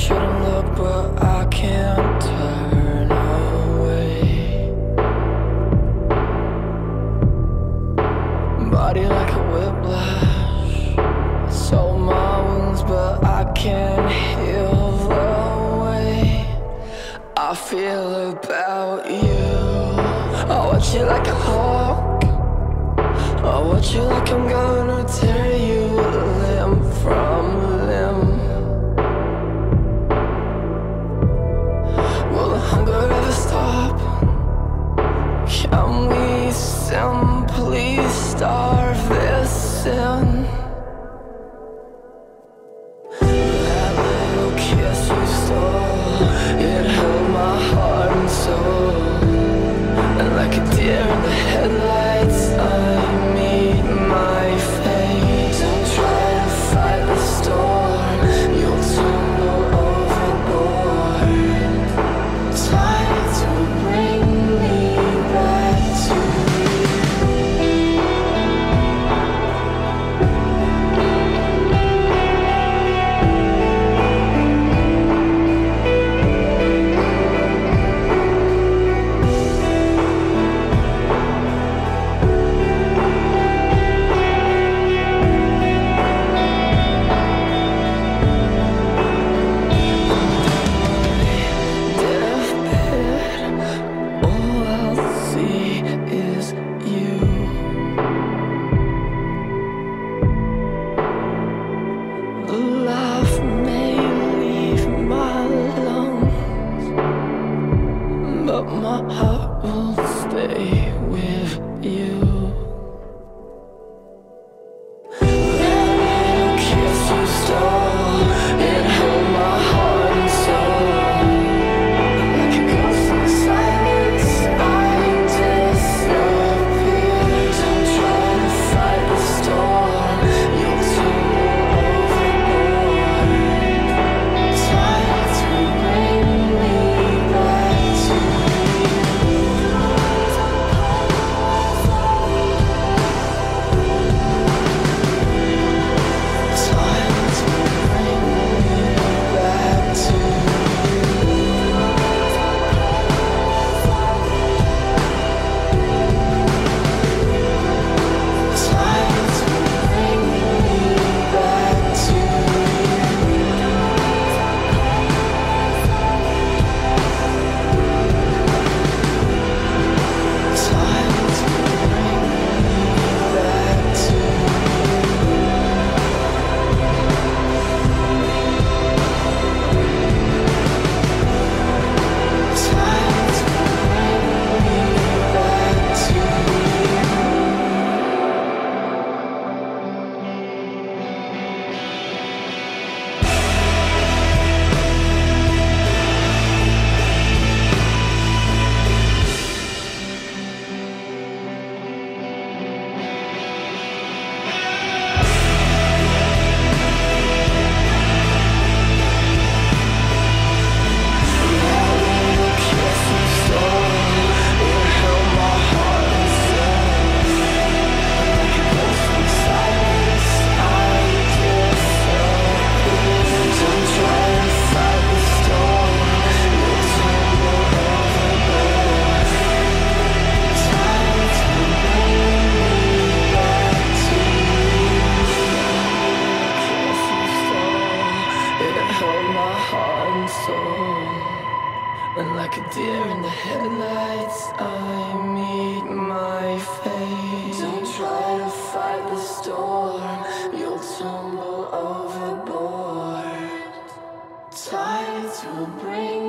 shouldn't look, but I can't turn away. Body like a whiplash. I sold my wounds, but I can't heal the way I feel about you. I watch you like a hawk. I watch you like I'm gonna tear you Can we simply starve this sin? Will stay with you. And like a deer in the headlights, I meet my fate. Don't try to fight the storm, you'll tumble overboard. Tides will bring